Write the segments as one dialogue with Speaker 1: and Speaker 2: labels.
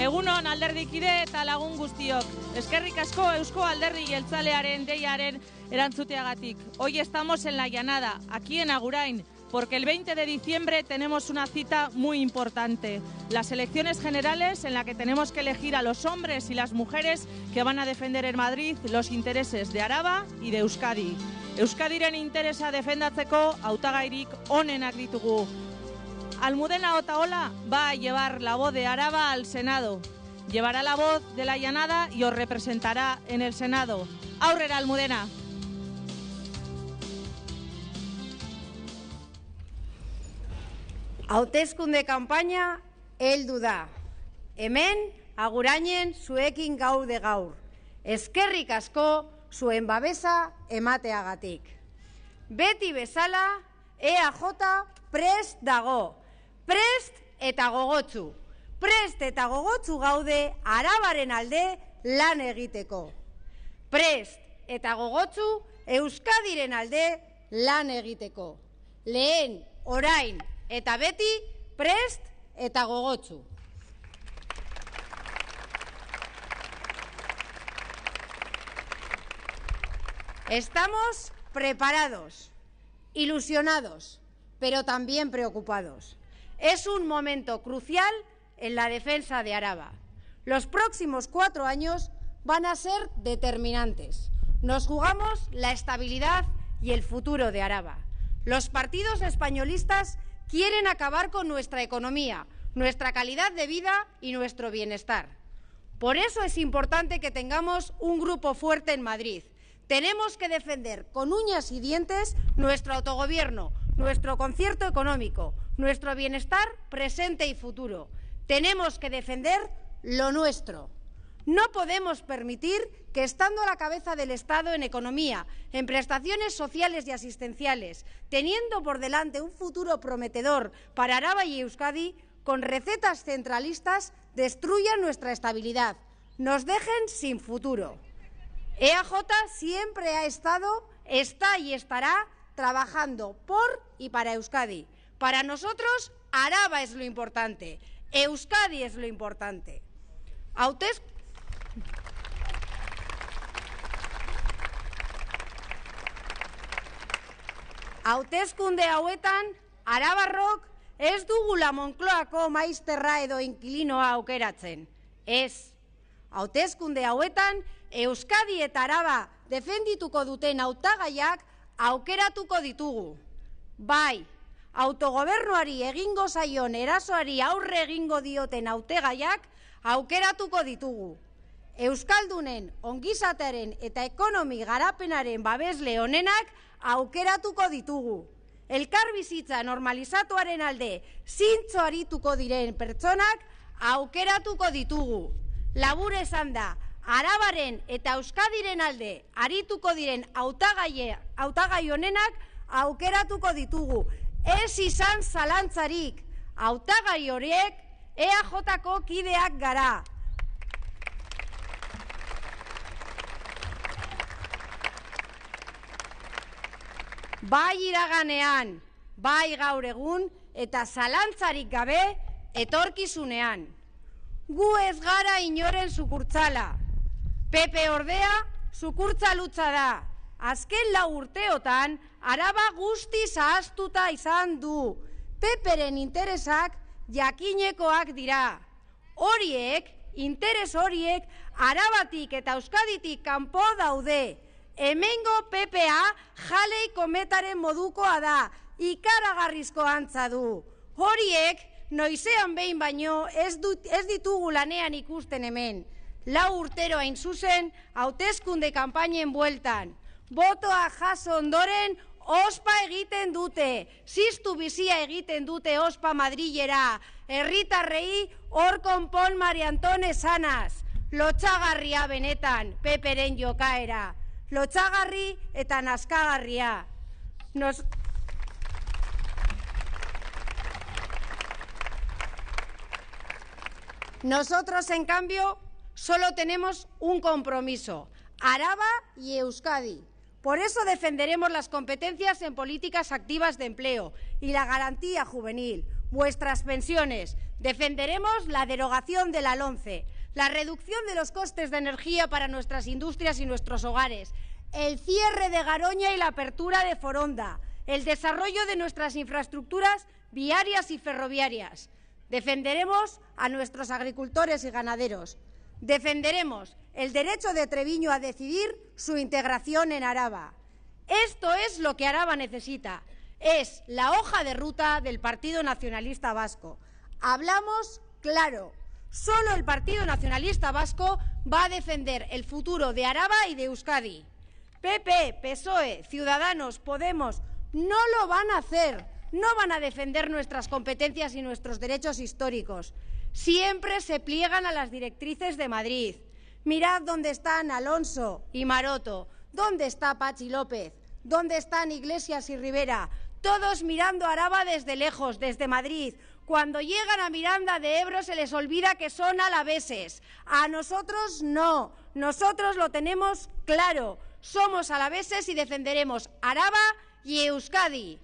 Speaker 1: Egunon alderdikide eta lagun guztiok. Eskerrik asko Eusko Alderdi Jeltzalearen deiaren erantzuteagatik. Hoy estamos en la llanada, aquí en Agurain, porque el 20 de diciembre tenemos una cita muy importante, las elecciones generales en la que tenemos que elegir a los hombres y las mujeres que van a defender en Madrid los intereses de Araba y de Euskadi. Euskadiren interesa defendatzeko hautagairik onenak ditugu. Almudena Otaola va a llevar la voz de Araba al Senado. Llevará la voz de la llanada y os representará en el Senado. Aurrera Almudena.
Speaker 2: Hautezkunde kanpaina heldu da. Hemen agurainen zuekin gaude gaur. Eskerrik asko zuen babesa emateagatik. Beti bezala EAJ prest dago. Prest eta gogotsu. Prest eta gogotsu gaude arabaren alde lan egiteko. Prest eta gogotsu Euskadiren alde lan egiteko. Lehen, orain eta beti prest eta gogotsu. Estamos preparados, ilusionados, pero también preocupados. Es un momento crucial en la defensa de Araba. Los próximos cuatro años van a ser determinantes. Nos jugamos la estabilidad y el futuro de Araba. Los partidos españolistas quieren acabar con nuestra economía, nuestra calidad de vida y nuestro bienestar. Por eso es importante que tengamos un grupo fuerte en Madrid. Tenemos que defender con uñas y dientes nuestro autogobierno, nuestro concierto económico, nuestro bienestar presente y futuro. Tenemos que defender lo nuestro. No podemos permitir que, estando a la cabeza del Estado en economía, en prestaciones sociales y asistenciales, teniendo por delante un futuro prometedor para Araba y Euskadi, con recetas centralistas destruyan nuestra estabilidad, nos dejen sin futuro. EAJ siempre ha estado, está y estará trabajando por y para Euskadi. Para nosotros, Araba es lo importante, Euskadi es lo importante. Hautes Hautezkunde hauetan, Arabarrok ez dugula Monkloako maizterra edo inkilinoa aukeratzen. Ez. Hautezkunde hauetan, Euskadi eta Araba defendituko duten hautagaiak aukeratuko ditugu. Bai, autogobernuari egingo zaion erasoari aurre egingo dioten hautegaiak aukeratuko ditugu. Euskaldunen ongizatearen eta ekonomi garapenaren babesle honenak aukeratuko ditugu. Elkar bizitza normalizatuaren alde zintzo arituko diren pertsonak aukeratuko ditugu. Labur esan da, Arabaren eta Euskadiren alde arituko diren hautagai honenak aukeratuko ditugu. Ez izan zalantzarik, hautagai horiek EAJko kideak gara. Bai iraganean, bai gaur egun eta zalantzarik gabe etorkizunean. Gu ez gara inoren sukurtzala. Pepe ordea sukurtzalutza da. Azken lau urteotan, araba guzti zahaztuta izan du. Peperen interesak jakinekoak dira. Horiek, interes horiek, arabatik eta euskaditik kanpo daude. Hemengo PPA jalei kometaren modukoa da, ikaragarrizko antza du. Horiek, noizean behin baino, ez, dut, ez ditugu lanean ikusten hemen. Lau urtero hain zuzen, hautezkunde kanpainen bueltan. Botoa jaso ondoren, ospa egiten dute. Ziztu bizia egiten dute ospa madrilera. Herritarrei hor konpon Mariantone sanaz. Lotxagarria benetan, peperen jokaera. Lotxagarri eta naskagarria. Nos... Nosotros, en cambio, solo tenemos un compromiso, Araba y Euskadi. Por eso defenderemos las competencias en políticas activas de empleo y la garantía juvenil. vuestras pensiones. Defenderemos la derogación de la LONCE, la reducción de los costes de energía para nuestras industrias y nuestros hogares, el cierre de Garoña y la apertura de Foronda, el desarrollo de nuestras infraestructuras viarias y ferroviarias. Defenderemos a nuestros agricultores y ganaderos. Defenderemos el derecho de Treviño a decidir su integración en Araba. Esto es lo que Araba necesita. Es la hoja de ruta del Partido Nacionalista Vasco. Hablamos claro. Solo el Partido Nacionalista Vasco va a defender el futuro de Araba y de Euskadi. PP, PSOE, Ciudadanos, Podemos, no lo van a hacer. No van a defender nuestras competencias y nuestros derechos históricos. Siempre se pliegan a las directrices de Madrid. Mirad dónde están Alonso y Maroto, dónde está Pachi López, dónde están Iglesias y Rivera, todos mirando a Araba desde lejos, desde Madrid. Cuando llegan a Miranda de Ebro se les olvida que son alaveses. A nosotros no. Nosotros lo tenemos claro. Somos alaveses y defenderemos Araba y Euskadi.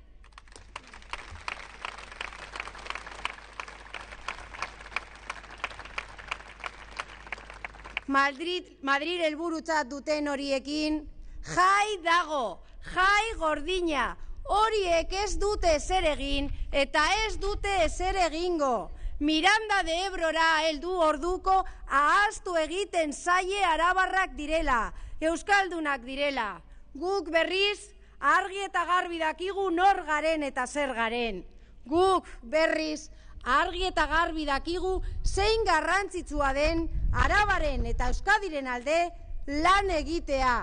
Speaker 2: Madrid, Madrid helburutzat duten horiekin, jai dago, jai gordina, horiek ez dute ezer egin eta ez dute ezer egingo. Miranda de Ebrora heldu orduko ahaztu egiten zaie arabarrak direla, euskaldunak direla. Guk berriz argi eta garbi dakigu nor garen eta zer garen. Guk berriz argi eta garbi dakigu zein garrantzitsua den Arabaren eta Euskadiren alde lan egitea.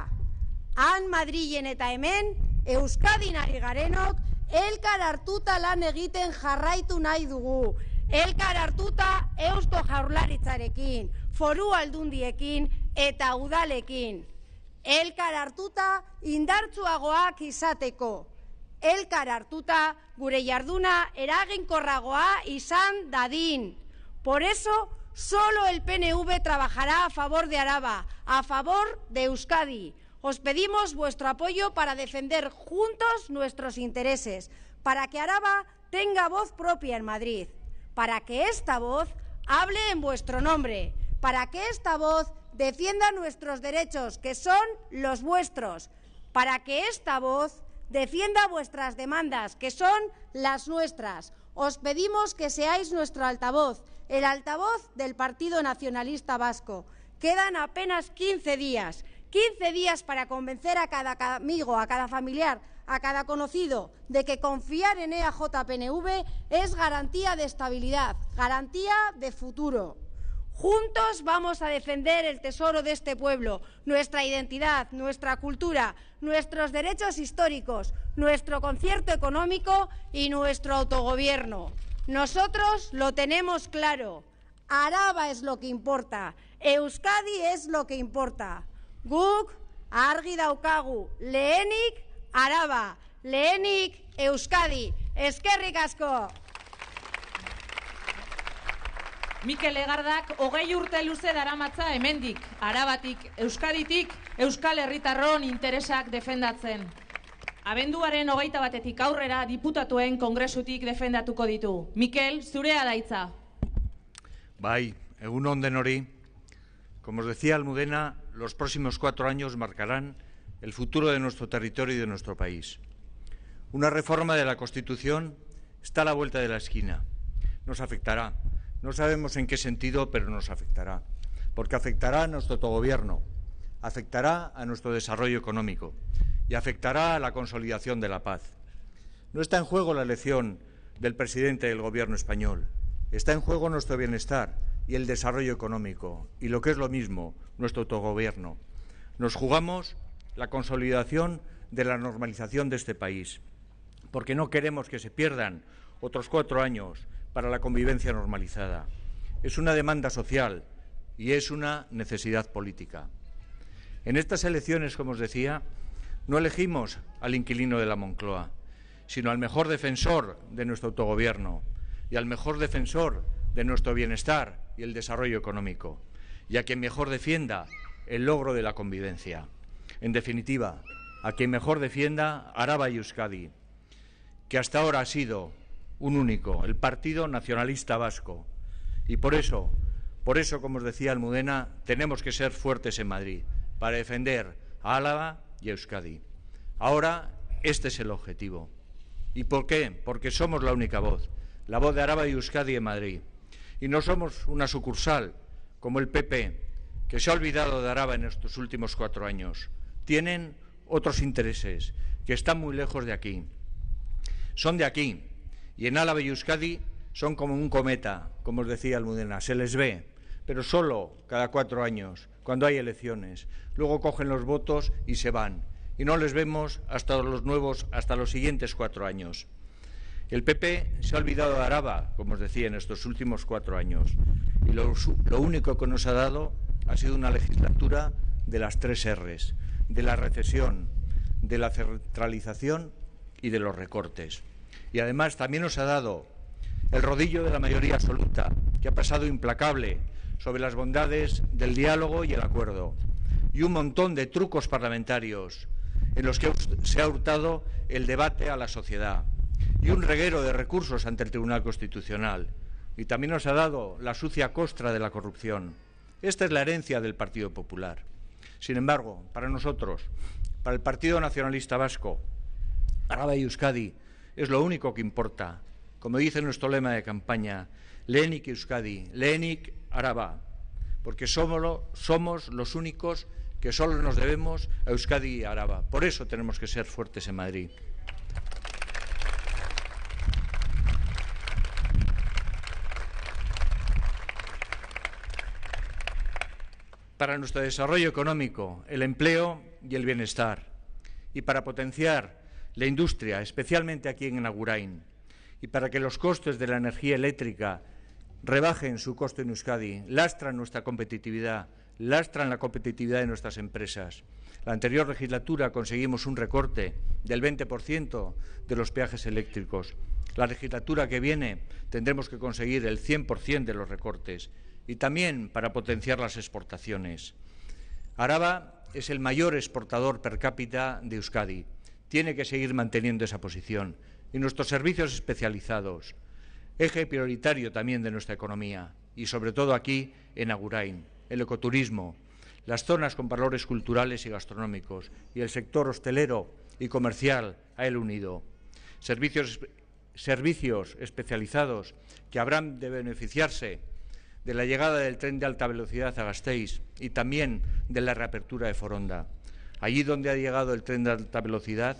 Speaker 2: Han Madrilen eta hemen Euskadin ari garenok elkar hartuta lan egiten jarraitu nahi dugu. Elkar hartuta Eusko Jaurlaritzarekin, Foru Aldundiekin eta udalekin. Elkar hartuta indartsuagoak izateko elkar hartuta gure jarduna eraginkorragoa izan dadin. Por eso, solo el PNV trabajará a favor de Araba, a favor de Euskadi. Os pedimos vuestro apoyo para defender juntos nuestros intereses, para que Araba tenga voz propia en Madrid, para que esta voz hable en vuestro nombre, para que esta voz defienda nuestros derechos, que son los vuestros, para que esta voz defienda vuestras demandas, que son las nuestras. Os pedimos que seáis nuestro altavoz, el altavoz del Partido Nacionalista Vasco. Quedan apenas 15 días, 15 días para convencer a cada amigo, a cada familiar, a cada conocido de que confiar en EAJPNV es garantía de estabilidad, garantía de futuro. Juntos vamos a defender el tesoro de este pueblo, nuestra identidad, nuestra cultura, nuestros derechos históricos, nuestro concierto económico y nuestro autogobierno. Nosotros lo tenemos claro. Araba es lo que importa, Euskadi es lo que importa. Guk argi daukagu, lehenik Araba, lehenik Euskadi. Eskerrik asko.
Speaker 1: Mikel Egardak hogei urte luze daramatza hemendik, arabatik, euskaditik, euskal herritarron interesak defendatzen. Abenduaren hogeita batetik aurrera diputatuen kongresutik defendatuko ditu. Mikel, zurea daitza.
Speaker 3: Bai, egun onden hori. Como os decía Almudena, los próximos cuatro años marcarán el futuro de nuestro territorio y de nuestro país. Una reforma de la Constitución está a la vuelta de la esquina. Nos afectará no sabemos en qué sentido, pero nos afectará, porque afectará a nuestro autogobierno, afectará a nuestro desarrollo económico y afectará a la consolidación de la paz. No está en juego la elección del presidente del Gobierno español, está en juego nuestro bienestar y el desarrollo económico, y lo que es lo mismo, nuestro autogobierno. Nos jugamos la consolidación de la normalización de este país, porque no queremos que se pierdan otros cuatro años para la convivencia normalizada. Es una demanda social y es una necesidad política. En estas elecciones, como os decía, no elegimos al inquilino de la Moncloa, sino al mejor defensor de nuestro autogobierno y al mejor defensor de nuestro bienestar y el desarrollo económico, y a quien mejor defienda el logro de la convivencia. En definitiva, a quien mejor defienda Araba y Euskadi, que hasta ahora ha sido un único, el Partido Nacionalista Vasco. Y por eso, por eso, como os decía Almudena, tenemos que ser fuertes en Madrid para defender a Álava y Euskadi. Ahora, este es el objetivo. ¿Y por qué? Porque somos la única voz, la voz de Álava y Euskadi en Madrid. Y no somos una sucursal como el PP, que se ha olvidado de Araba en estos últimos cuatro años. Tienen otros intereses que están muy lejos de aquí. Son de aquí y en Álava y Euskadi son como un cometa, como os decía Almudena, se les ve, pero solo cada cuatro años, cuando hay elecciones. Luego cogen los votos y se van. Y no les vemos hasta los nuevos, hasta los siguientes cuatro años. El PP se ha olvidado de Araba, como os decía, en estos últimos cuatro años. Y lo, lo único que nos ha dado ha sido una legislatura de las tres R's, de la recesión, de la centralización y de los recortes. Y además también nos ha dado el rodillo de la mayoría absoluta, que ha pasado implacable sobre las bondades del diálogo y el acuerdo, y un montón de trucos parlamentarios en los que se ha hurtado el debate a la sociedad, y un reguero de recursos ante el Tribunal Constitucional, y también nos ha dado la sucia costra de la corrupción. Esta es la herencia del Partido Popular. Sin embargo, para nosotros, para el Partido Nacionalista Vasco, Araba y Euskadi, es lo único que importa. Como dice nuestro lema de campaña, Lenik Euskadi, Lenik Araba, porque somos, somos los únicos que solo nos debemos a Euskadi y Araba. Por eso tenemos que ser fuertes en Madrid. para nuestro desarrollo económico, el empleo y el bienestar, y para potenciar la industria, especialmente aquí en Agurain, y para que los costes de la energía eléctrica rebajen su coste en Euskadi, lastran nuestra competitividad, lastran la competitividad de nuestras empresas. La anterior legislatura conseguimos un recorte del 20% de los peajes eléctricos. La legislatura que viene tendremos que conseguir el 100% de los recortes y también para potenciar las exportaciones. Araba es el mayor exportador per cápita de Euskadi. Tiene que seguir manteniendo esa posición. Y nuestros servicios especializados, eje prioritario también de nuestra economía, y sobre todo aquí en Agurain, el ecoturismo, las zonas con valores culturales y gastronómicos, y el sector hostelero y comercial a él unido. Servicios, servicios especializados que habrán de beneficiarse de la llegada del tren de alta velocidad a Gasteiz y también de la reapertura de Foronda. Allí donde ha llegado el tren de alta velocidad,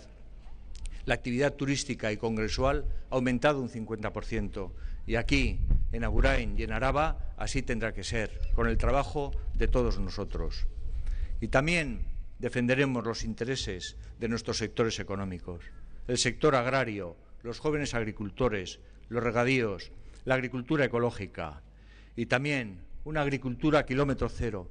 Speaker 3: la actividad turística y congresual ha aumentado un 50%. Y aquí, en Agurain y en Araba, así tendrá que ser, con el trabajo de todos nosotros. Y también defenderemos los intereses de nuestros sectores económicos, el sector agrario, los jóvenes agricultores, los regadíos, la agricultura ecológica, y también una agricultura a kilómetro cero.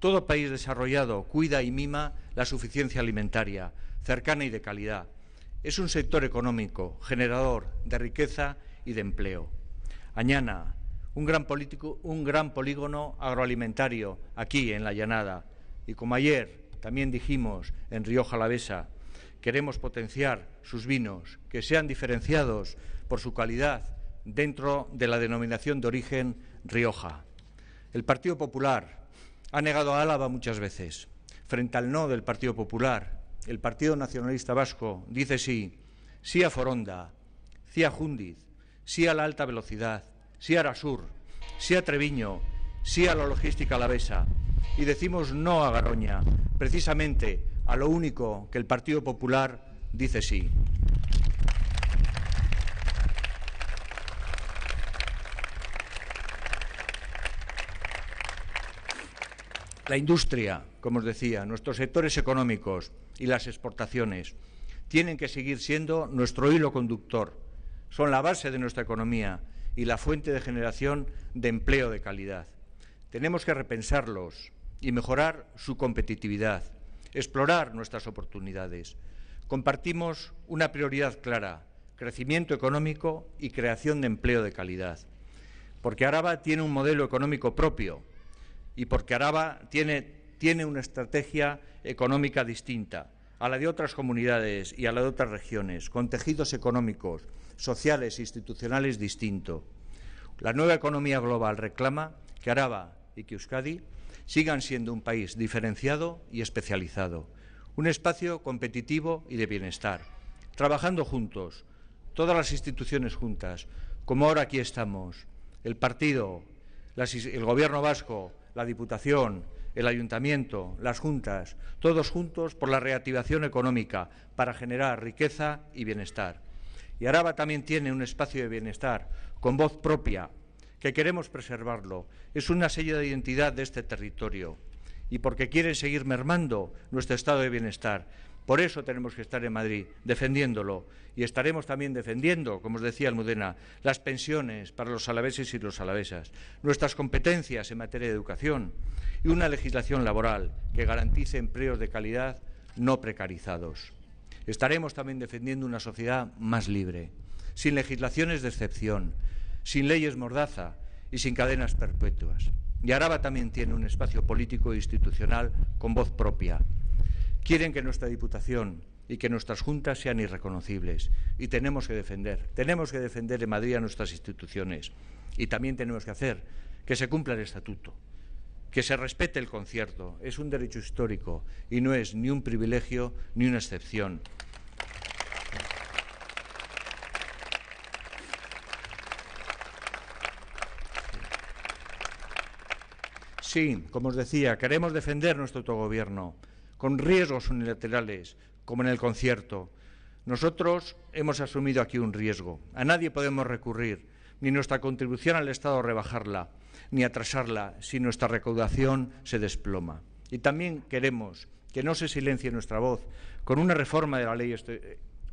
Speaker 3: Todo país desarrollado cuida y mima la suficiencia alimentaria, cercana y de calidad. Es un sector económico, generador de riqueza y de empleo. Añana, un gran, político, un gran polígono agroalimentario aquí en la llanada. Y como ayer también dijimos en Río Jalavesa, queremos potenciar sus vinos, que sean diferenciados por su calidad dentro de la denominación de origen Rioja. El Partido Popular ha negado a Álava muchas veces. Frente al no del Partido Popular, el Partido Nacionalista Vasco dice sí, sí a Foronda, sí a Jundiz, sí a la alta velocidad, sí a Arasur, sí a Treviño, sí a la logística alavesa. Y decimos no a Garoña, precisamente a lo único que el Partido Popular dice sí. La industria, como os decía, nuestros sectores económicos y las exportaciones tienen que seguir siendo nuestro hilo conductor. Son la base de nuestra economía y la fuente de generación de empleo de calidad. Tenemos que repensarlos y mejorar su competitividad, explorar nuestras oportunidades. Compartimos una prioridad clara, crecimiento económico y creación de empleo de calidad. Porque Araba tiene un modelo económico propio y porque Araba tiene, una estrategia económica distinta. a la de otras comunidades y a la de otras regiones, con tejidos económicos, sociales e institucionales distintos. La nueva economía global reclama que Araba y que Euskadi sigan siendo un país diferenciado y especializado, un espacio competitivo y de bienestar, trabajando juntos, todas las instituciones juntas, como ahora aquí estamos, el partido, el Gobierno vasco, la Diputación, el Ayuntamiento, las juntas, todos juntos por la reactivación económica para generar riqueza y bienestar. Y Araba también tiene un espacio de bienestar con voz propia, que queremos preservarlo. Es una sello de identidad de este territorio y porque quieren seguir mermando nuestro estado de bienestar. Por eso tenemos que estar en Madrid, defendiéndolo. Y estaremos también defendiendo, como os decía Almudena, las pensiones para los alaveses y los alavesas, nuestras competencias en materia de educación y una legislación laboral que garantice empleos de calidad no precarizados. Estaremos también defendiendo una sociedad más libre, sin legislaciones de excepción, sin leyes mordaza y sin cadenas perpetuas. Y Araba también tiene un espacio político e institucional con voz propia. Quieren que nuestra Diputación y que nuestras juntas sean irreconocibles. Y tenemos que defender, tenemos que defender en Madrid a nuestras instituciones. Y también tenemos que hacer que se cumpla el estatuto, que se respete el concierto. Es un derecho histórico y no es ni un privilegio ni una excepción. Sí, como os decía, queremos defender nuestro autogobierno con riesgos unilaterales, como en el concierto. Nosotros hemos asumido aquí un riesgo. A nadie podemos recurrir, ni nuestra contribución al Estado rebajarla, ni atrasarla si nuestra recaudación se desploma. Y también queremos que no se silencie nuestra voz con una reforma de la ley,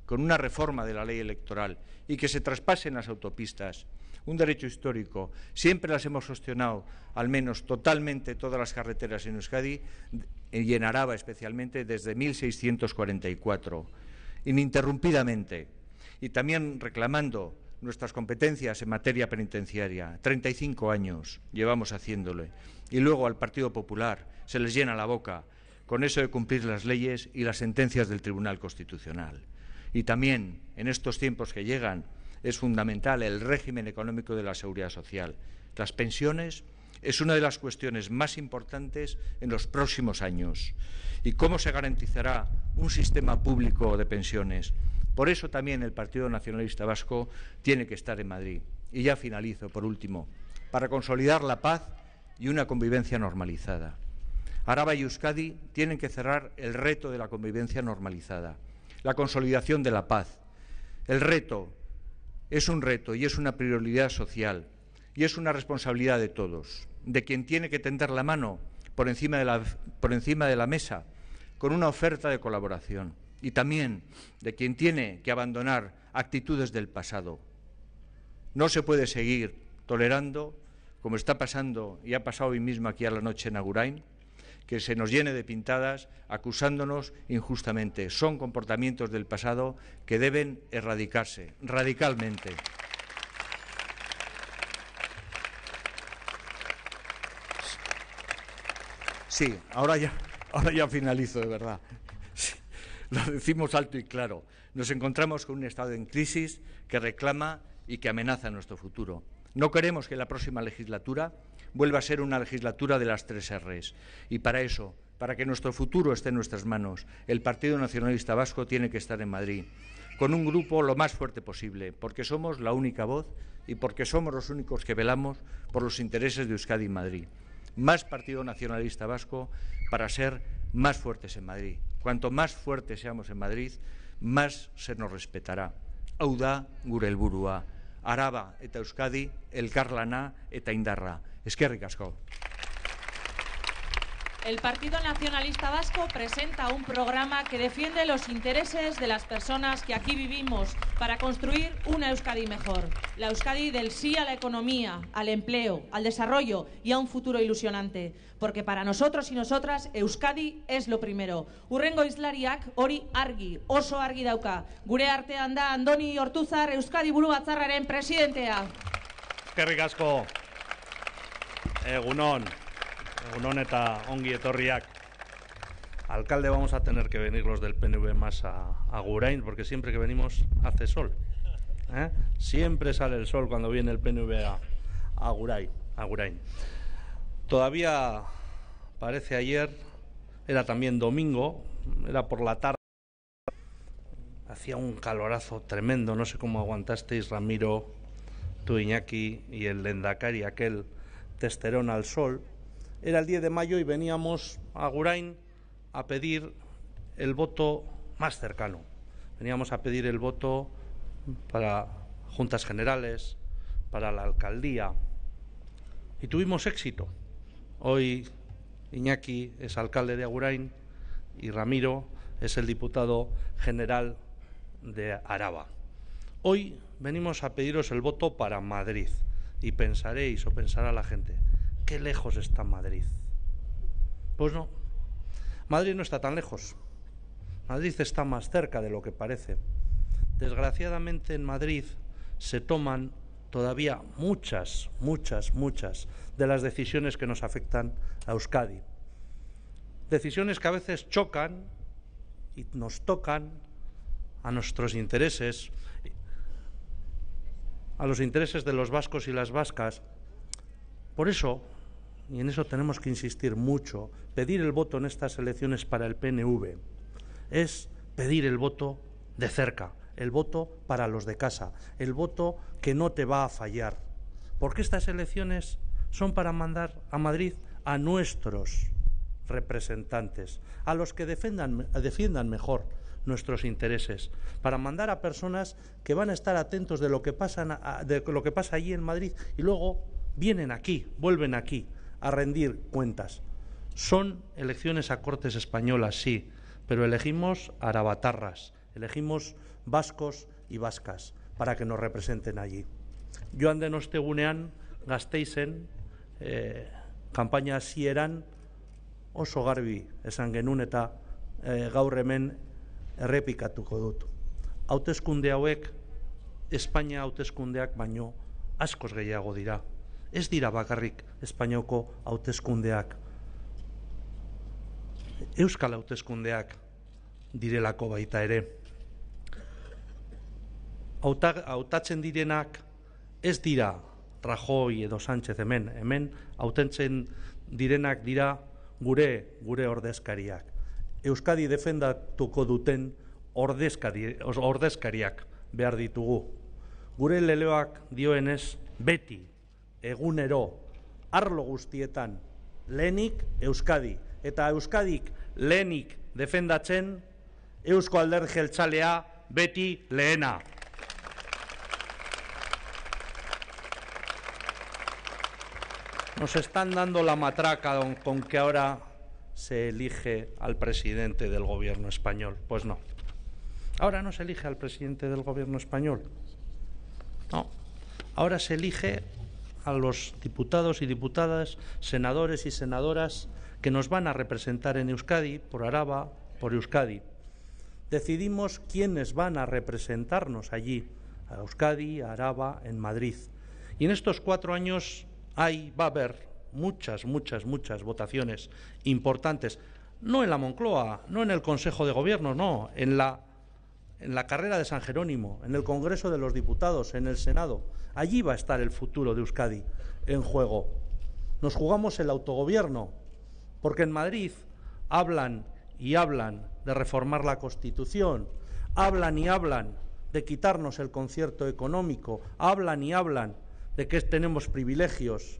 Speaker 3: con una reforma de la ley electoral y que se traspasen las autopistas un derecho histórico. Siempre las hemos gestionado, al menos totalmente todas las carreteras en Euskadi y en Araba especialmente desde 1644, ininterrumpidamente. Y también reclamando nuestras competencias en materia penitenciaria. 35 años llevamos haciéndole. Y luego al Partido Popular se les llena la boca con eso de cumplir las leyes y las sentencias del Tribunal Constitucional. Y también, en estos tiempos que llegan, es fundamental el régimen económico de la seguridad social. Las pensiones es una de las cuestiones más importantes en los próximos años. ¿Y cómo se garantizará un sistema público de pensiones? Por eso también el Partido Nacionalista Vasco tiene que estar en Madrid. Y ya finalizo, por último, para consolidar la paz y una convivencia normalizada. Araba y Euskadi tienen que cerrar el reto de la convivencia normalizada, la consolidación de la paz. El reto es un reto y es una prioridad social y es una responsabilidad de todos, de quien tiene que tender la mano por encima de la, mesa con una oferta de colaboración y también de quien tiene que abandonar actitudes del pasado. No se puede seguir tolerando, como está pasando y ha pasado hoy mismo aquí a la noche en Agurain, que se nos llene de pintadas acusándonos injustamente. Son comportamientos del pasado que deben erradicarse radicalmente. Sí, ahora ya, ahora ya finalizo de verdad. lo decimos alto y claro. Nos encontramos con un Estado en crisis que reclama y que amenaza nuestro futuro. No queremos que la próxima legislatura vuelva a ser una legislatura de las tres R's. Y para eso, para que nuestro futuro esté en nuestras manos, el Partido Nacionalista Vasco tiene que estar en Madrid, con un grupo lo más fuerte posible, porque somos la única voz y porque somos los únicos que velamos por los intereses de Euskadi y Madrid. Más Partido Nacionalista Vasco para ser más fuertes en Madrid. Cuanto más fuertes seamos en Madrid, más se nos respetará. Auda gure Araba eta Euskadi elkarlana eta indarra. Eskerrik asko.
Speaker 1: El Partido Nacionalista Vasco presenta un programa que defiende los intereses de las personas que aquí vivimos para construir una Euskadi mejor. La Euskadi del sí a la economía, al empleo, al desarrollo y a un futuro ilusionante. Porque para nosotros y nosotras Euskadi es lo primero. Urrengo islariak hori argi, oso argi dauka. Gure artean da Andoni Ortuzar Euskadi buru batzarraren presidentea.
Speaker 4: Eskerrik asko. Egunon. Egunon eta ongi.
Speaker 5: Alcalde, vamos a tener que venir los del PNV más a, a Gurain, porque siempre que venimos hace sol. ¿eh? Siempre sale el sol cuando viene el PNV a, a, Guray, a Gurain. Todavía parece ayer, era también domingo, era por la tarde. Hacía un calorazo tremendo, no sé cómo aguantasteis, Ramiro, tú, Iñaki, y el Lendakari, aquel testerón al sol. Era el 10 de mayo y veníamos a Gurain a pedir el voto más cercano. Veníamos a pedir el voto para juntas generales, para la alcaldía. Y tuvimos éxito. Hoy Iñaki es alcalde de Agurain y Ramiro es el diputado general de Araba. Hoy venimos a pediros el voto para Madrid y pensaréis o pensará la gente, ¿qué lejos está Madrid? Pues no, Madrid no está tan lejos. Madrid está más cerca de lo que parece. Desgraciadamente en Madrid se toman todavía muchas, muchas, muchas de las decisiones que nos afectan a Euskadi. Decisiones que a veces chocan y nos tocan a nuestros intereses, a los intereses de los vascos y las vascas. Por eso, y en eso tenemos que insistir mucho, pedir el voto en estas elecciones para el PNV es pedir el voto de cerca, el voto para los de casa, el voto que no te va a fallar. Porque estas elecciones son para mandar a Madrid a nuestros representantes, a los que defiendan, mejor nuestros intereses, para mandar a personas que van a estar atentos de lo que pasa, de lo que pasa allí en Madrid y luego vienen aquí, vuelven aquí a rendir cuentas. Son elecciones a Cortes españolas, sí, pero elegimos arabatarras, elegimos vascos y vascas para que nos representen allí. Joan den ostegunean, gazteizen, eh, kampaina hasieran oso garbi esan genuen eta eh, gaur hemen errepikatuko dut. Hautezkunde hauek Espainia hautezkundeak baino askoz gehiago dira. Ez dira bakarrik Espainiako hautezkundeak. Euskal hautezkundeak direlako baita ere hautatzen direnak ez dira Rajoy edo Sánchez hemen, hemen hautentzen direnak dira gure gure ordezkariak. Euskadi defendatuko duten ordezkari, ordezkariak behar ditugu. Gure leleoak dioenez beti, egunero, arlo guztietan, lehenik Euskadi. Eta Euskadik lehenik defendatzen, Eusko alderdi jeltzalea beti lehena. Nos están dando la matraca con que ahora se elige al presidente del gobierno español. Pues no. Ahora no se elige al presidente del gobierno español. No. Ahora se elige a los diputados y diputadas, senadores y senadoras que nos van a representar en Euskadi, por Araba, por Euskadi. Decidimos quiénes van a representarnos allí, a Euskadi, a Araba, en Madrid. Y en estos cuatro años hay, va a haber muchas, muchas, muchas votaciones importantes, no en la Moncloa, no en el Consejo de Gobierno, no, en la, en la carrera de San Jerónimo, en el Congreso de los Diputados, en el Senado. Allí va a estar el futuro de Euskadi en juego. Nos jugamos el autogobierno, porque en Madrid hablan y hablan de reformar la Constitución, hablan y hablan de quitarnos el concierto económico, hablan y hablan de que tenemos privilegios,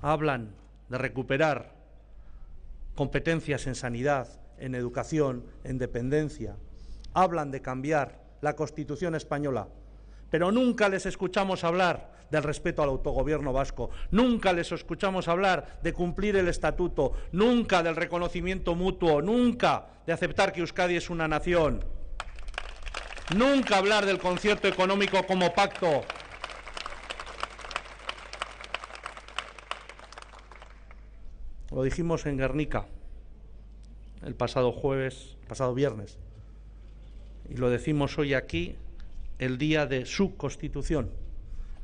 Speaker 5: hablan de recuperar competencias en sanidad, en educación, en dependencia, hablan de cambiar la Constitución española, pero nunca les escuchamos hablar del respeto al autogobierno vasco, nunca les escuchamos hablar de cumplir el estatuto, nunca del reconocimiento mutuo, nunca de aceptar que Euskadi es una nación, nunca hablar del concierto económico como pacto. Lo dijimos en Guernica el pasado jueves, pasado viernes, y lo decimos hoy aquí, el día de su constitución.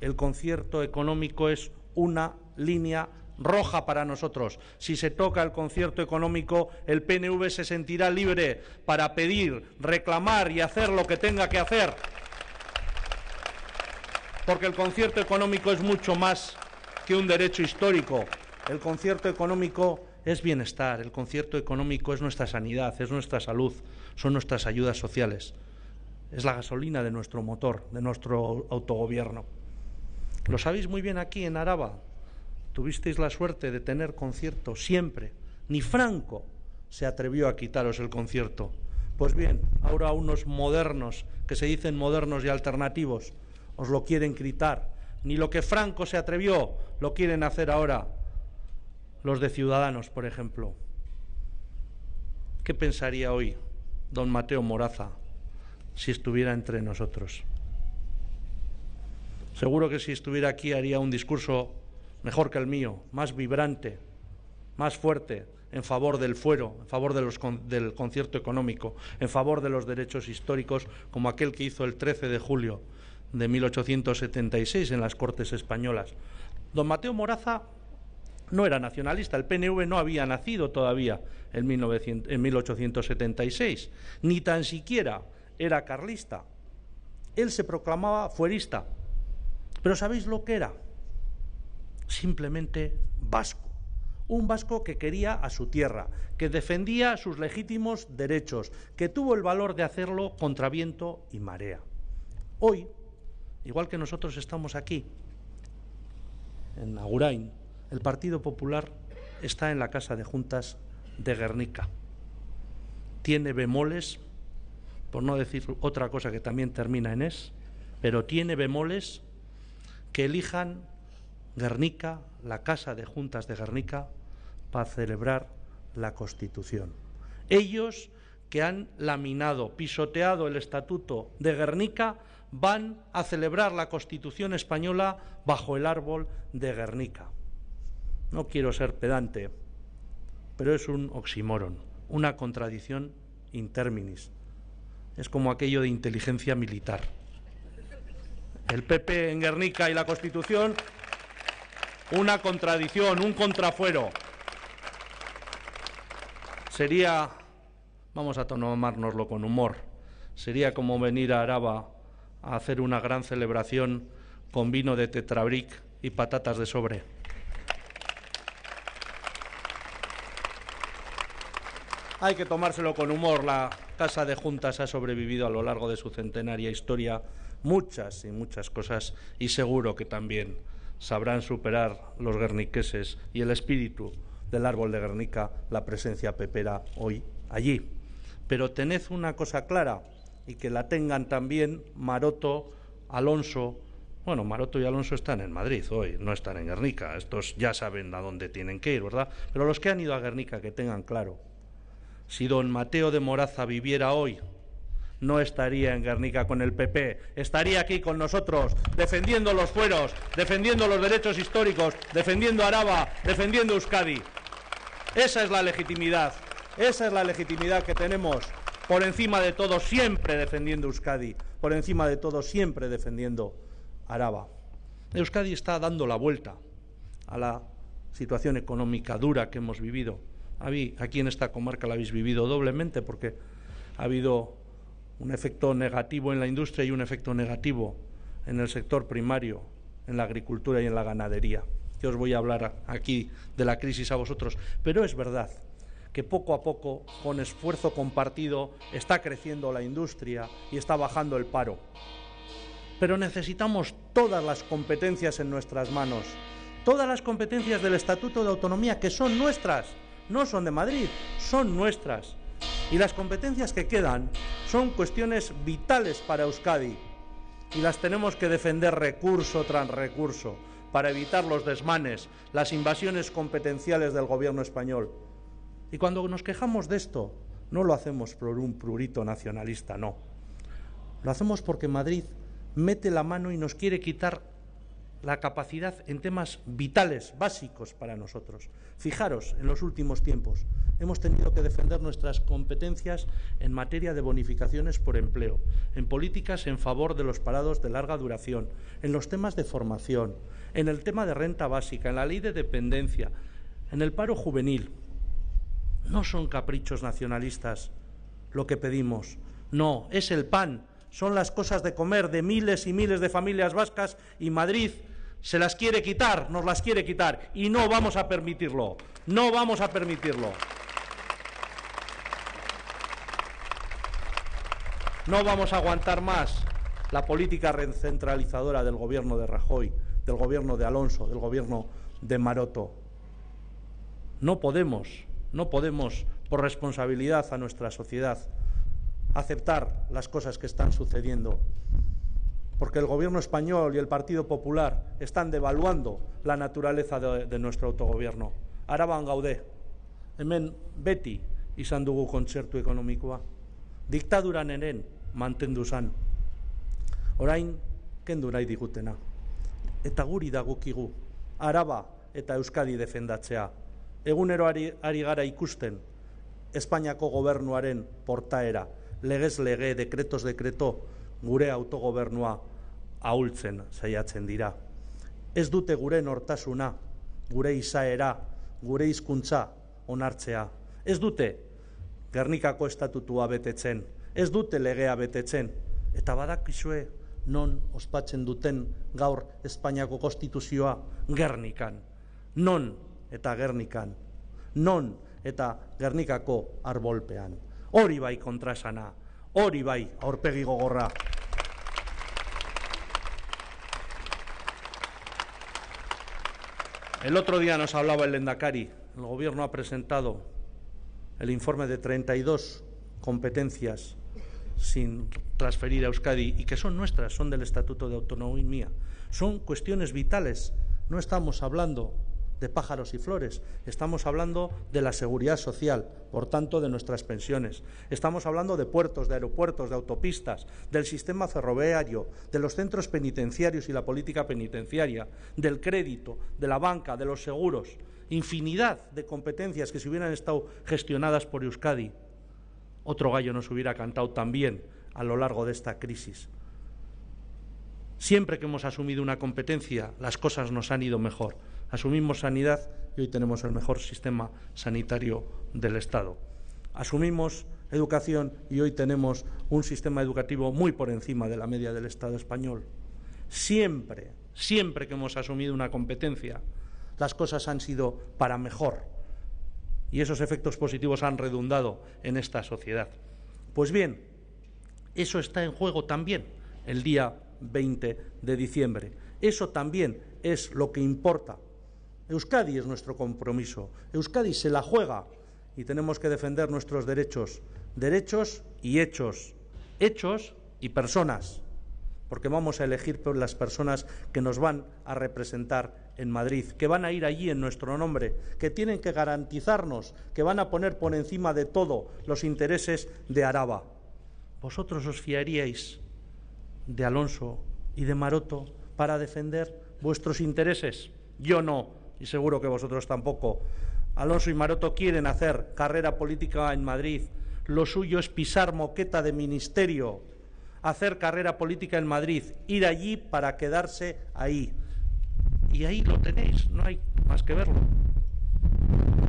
Speaker 5: El concierto económico es una línea roja para nosotros. Si se toca el concierto económico, el PNV se sentirá libre para pedir, reclamar y hacer lo que tenga que hacer. Porque el concierto económico es mucho más que un derecho histórico. El concierto económico es bienestar, el concierto económico es nuestra sanidad, es nuestra salud, son nuestras ayudas sociales, es la gasolina de nuestro motor, de nuestro autogobierno. Lo sabéis muy bien aquí en Araba, tuvisteis la suerte de tener concierto siempre. Ni Franco se atrevió a quitaros el concierto. Pues bien, ahora unos modernos, que se dicen modernos y alternativos, os lo quieren quitar. Ni lo que Franco se atrevió lo quieren hacer ahora los de Ciudadanos, por ejemplo. ¿Qué pensaría hoy don Mateo Moraza si estuviera entre nosotros? Seguro que si estuviera aquí haría un discurso mejor que el mío, más vibrante, más fuerte, en favor del fuero, en favor del concierto económico, en favor de los derechos históricos, como aquel que hizo el 13 de julio de 1876 en las Cortes Españolas. Don Mateo Moraza no era nacionalista, el PNV no había nacido todavía en, en 1876, ni tan siquiera era carlista. Él se proclamaba fuerista. Pero ¿sabéis lo que era? simplemente vasco. Un vasco que quería a su tierra, que defendía sus legítimos derechos, que tuvo el valor de hacerlo contra viento y marea. Hoy, igual que nosotros estamos aquí, en Agurain, el Partido Popular está en la Casa de Juntas de Guernica. Tiene bemoles, por no decir otra cosa que también termina en es, pero tiene bemoles que elijan Guernica, la Casa de Juntas de Guernica, para celebrar la Constitución. Ellos que han laminado, pisoteado el Estatuto de Guernica, van a celebrar la Constitución española bajo el árbol de Guernica. No quiero ser pedante, pero es un oxímoron, una contradicción interminis. Es como aquello de inteligencia militar. El PP en Guernica y la Constitución una contradicción, un contrafuero. Sería, vamos a tomárnoslo con humor, sería como venir a Araba a hacer una gran celebración con vino de tetrabric y patatas de sobre. Hay que tomárselo con humor. La Casa de Juntas ha sobrevivido a lo largo de su centenaria historia muchas y muchas cosas y seguro que también sabrán superar los guerniqueses y el espíritu del árbol de Guernica la presencia pepera hoy allí. Pero tened una cosa clara y que la tengan también Maroto, Alonso. Bueno, Maroto y Alonso están en Madrid hoy, no están en Guernica. Estos ya saben a dónde tienen que ir, ¿verdad? Pero los que han ido a Guernica, que tengan claro. Si don Mateo de Moraza viviera hoy, no estaría en Guernica con el PP, estaría aquí con nosotros, defendiendo los fueros, defendiendo los derechos históricos, defendiendo Araba, defendiendo Euskadi. Esa es la legitimidad, esa es la legitimidad que tenemos, por encima de todo, siempre defendiendo Euskadi, por encima de todo, siempre defendiendo Araba. Euskadi está dando la vuelta a la situación económica dura que hemos vivido. Aquí en esta comarca la habéis vivido doblemente porque ha habido un efecto negativo en la industria y un efecto negativo en el sector primario, en la agricultura y en la ganadería. Yo os voy a hablar aquí de la crisis a vosotros, pero es verdad que poco a poco, con esfuerzo compartido, está creciendo la industria y está bajando el paro. Pero necesitamos todas las competencias en nuestras manos, todas las competencias del Estatuto de Autonomía que son nuestras, no son de Madrid, son nuestras. Y las competencias que quedan son cuestiones vitales para Euskadi y las tenemos que defender recurso tras recurso para evitar los desmanes, las invasiones competenciales del gobierno español. Y cuando nos quejamos de esto, no lo hacemos por un prurito nacionalista, no. Lo hacemos porque Madrid mete la mano y nos quiere quitar la capacidad en temas vitales, básicos para nosotros. Fijaros, en los últimos tiempos hemos tenido que defender nuestras competencias en materia de bonificaciones por empleo, en políticas en favor de los parados de larga duración, en los temas de formación, en el tema de renta básica, en la ley de dependencia, en el paro juvenil. No son caprichos nacionalistas lo que pedimos, no, es el pan, son las cosas de comer de miles y miles de familias vascas y Madrid se las quiere quitar, nos las quiere quitar y no vamos a permitirlo, no vamos a permitirlo. No vamos a aguantar más la política recentralizadora del gobierno de Rajoy, del gobierno de Alonso, del gobierno de Maroto. No podemos, no podemos, por responsabilidad a nuestra sociedad, aceptar las cosas que están sucediendo porque el gobierno español y el Partido Popular están devaluando la naturaleza de, de nuestro autogobierno. Araban gaude, hemen beti izan dugu kontzertu ekonomikoa. Diktaduran eren mantendu zan. Orain, kendu nahi digutena. Eta guri dagokigu, Araba eta Euskadi defendatzea. Egunero ari, ari gara ikusten, Espainiako gobernuaren portaera, legez lege, dekretos dekreto, gure autogobernua ahultzen saiatzen dira. Ez dute gure nortasuna, gure izaera, gure hizkuntza onartzea. Ez dute Gernikako estatutua betetzen, ez dute legea betetzen, eta badakizue non ospatzen duten gaur Espainiako konstituzioa Gernikan. Non eta Gernikan. Non eta Gernikako arbolpean. Hori bai kontrasana, hori bai aurpegi gogorra. El otro día nos hablaba el Lendakari. El Gobierno ha presentado el informe de 32 competencias sin transferir a Euskadi y que son nuestras, son del Estatuto de Autonomía. Son cuestiones vitales. No estamos hablando de pájaros y flores. Estamos hablando de la seguridad social, por tanto, de nuestras pensiones. Estamos hablando de puertos, de aeropuertos, de autopistas, del sistema ferroviario, de los centros penitenciarios y la política penitenciaria, del crédito, de la banca, de los seguros. Infinidad de competencias que si hubieran estado gestionadas por Euskadi, otro gallo nos hubiera cantado también a lo largo de esta crisis. Siempre que hemos asumido una competencia, las cosas nos han ido mejor asumimos sanidad y hoy tenemos el mejor sistema sanitario del Estado. Asumimos educación y hoy tenemos un sistema educativo muy por encima de la media del Estado español. Siempre, siempre que hemos asumido una competencia, las cosas han sido para mejor y esos efectos positivos han redundado en esta sociedad. Pues bien, eso está en juego también el día 20 de diciembre. Eso también es lo que importa Euskadi es nuestro compromiso. Euskadi se la juega y tenemos que defender nuestros derechos. Derechos y hechos. Hechos y personas. Porque vamos a elegir las personas que nos van a representar en Madrid, que van a ir allí en nuestro nombre, que tienen que garantizarnos, que van a poner por encima de todo los intereses de Araba. ¿Vosotros os fiaríais de Alonso y de Maroto para defender vuestros intereses? Yo no y seguro que vosotros tampoco. Alonso y Maroto quieren hacer carrera política en Madrid. Lo suyo es pisar moqueta de ministerio, hacer carrera política en Madrid, ir allí para quedarse ahí. Y ahí lo tenéis, no hay más que verlo.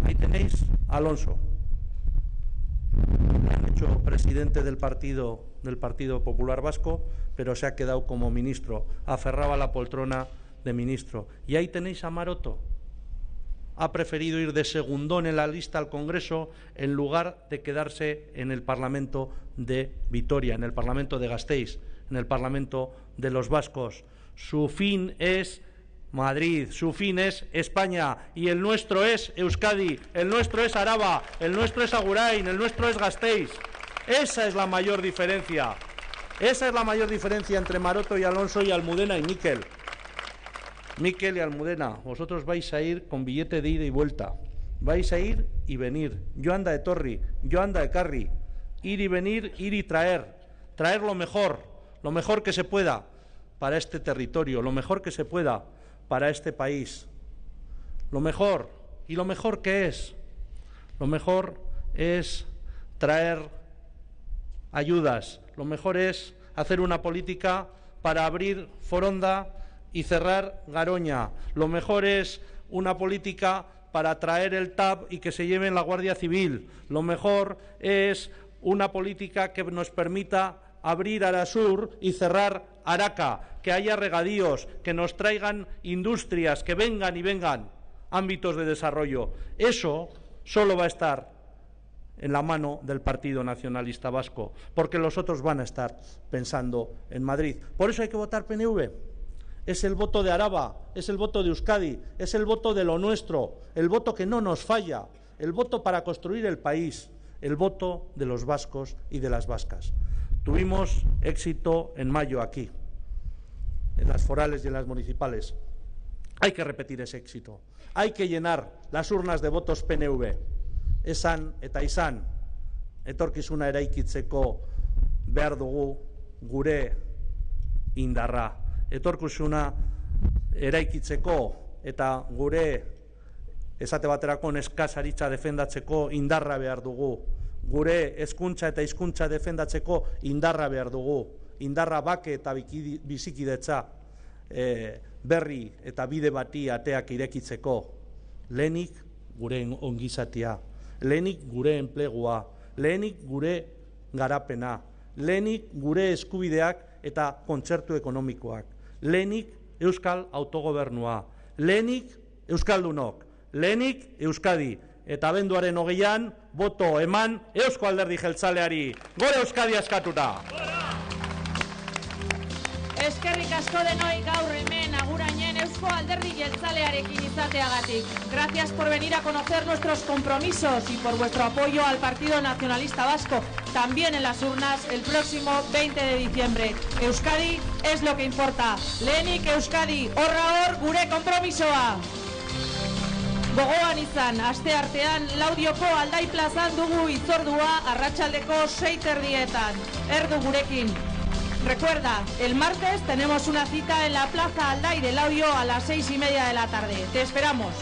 Speaker 5: Ahí tenéis a Alonso. han hecho presidente del partido del Partido Popular Vasco, pero se ha quedado como ministro. Aferraba la poltrona de ministro. Y ahí tenéis a Maroto ha preferido ir de segundón en la lista al Congreso en lugar de quedarse en el Parlamento de Vitoria, en el Parlamento de Gasteiz, en el Parlamento de los Vascos. Su fin es Madrid, su fin es España y el nuestro es Euskadi, el nuestro es Araba, el nuestro es Agurain, el nuestro es Gasteiz. Esa es la mayor diferencia. Esa es la mayor diferencia entre Maroto y Alonso y Almudena y Miquel. Miquel y Almudena, vosotros vais a ir con billete de ida y vuelta. Vais a ir y venir. Yo anda de Torri, yo anda de Carri. Ir y venir, ir y traer. Traer lo mejor, lo mejor que se pueda para este territorio, lo mejor que se pueda para este país. Lo mejor, ¿y lo mejor qué es? Lo mejor es traer ayudas, lo mejor es hacer una política para abrir Foronda y cerrar Garoña, lo mejor es una política para traer el TAP y que se lleven la Guardia Civil, lo mejor es una política que nos permita abrir Arasur y cerrar Araca, que haya regadíos, que nos traigan industrias, que vengan y vengan ámbitos de desarrollo. Eso solo va a estar en la mano del Partido Nacionalista Vasco, porque los otros van a estar pensando en Madrid. Por eso hay que votar PNV. Es el voto de Araba, es el voto de Euskadi, es el voto de lo nuestro, el voto que no nos falla, el voto para construir el país, el voto de los vascos y de las vascas. Tuvimos éxito en mayo aquí, en las forales y en las municipales. Hay que repetir ese éxito. Hay que llenar las urnas de votos PNV. Esan eta izan, etorkizuna eraikitzeko behar gure indarra. Etorkizuna eraikitzeko eta gure esate baterako neskazaritza defendatzeko indarra behar dugu. Gure hezkuntza eta hizkuntza defendatzeko indarra behar dugu. Indarra bake eta bizikidetza e, berri eta bide bati ateak irekitzeko. Lehenik gure ongizatia, lehenik gure enplegua, lehenik gure garapena, lehenik gure eskubideak eta kontzertu ekonomikoak, lehenik euskal autogobernua, lehenik euskaldunok, lehenik euskadi, eta abenduaren hogeian, boto eman eusko alderdi jeltzaleari, gore euskadi askatuta!
Speaker 1: Eskerrik asko denoi gaur hemen Eusko Alderdi Jeltzalearekin izateagatik. Gracias por venir a conocer nuestros compromisos y por vuestro apoyo al Partido Nacionalista Vasco, también en las urnas el próximo 20 de diciembre. Euskadi es lo que importa. Lehenik Euskadi, horra hor gure kompromisoa. Gogoan izan, aste artean laudioko aldai plazan dugu izordua arratsaldeko seiterdietan. Erdu gurekin. Recuerda, el martes tenemos una cita en la Plaza Alday del Audio a las seis y media de la tarde. Te esperamos.